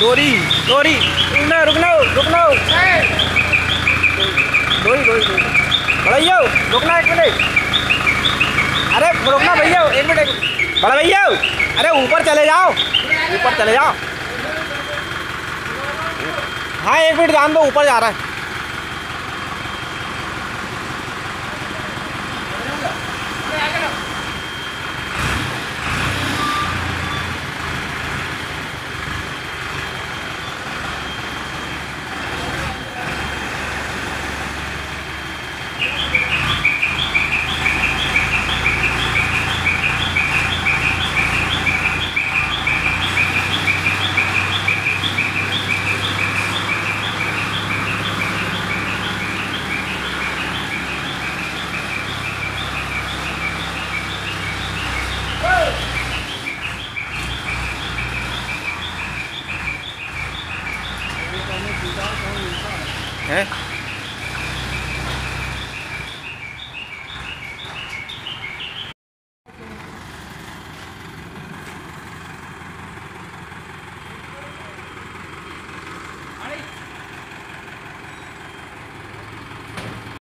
डोरी डोरी। रुकना रुकना रुकना। डोरी डोरी डोरी। भैया रुकना एक मिनट। अरे, रुकना भैया, एक मिनट बड़ा भैया, अरे, ऊपर चले जाओ। ऊपर चले जाओ। हाँ एक मिनट जान दो ऊपर जा रहा है। हैं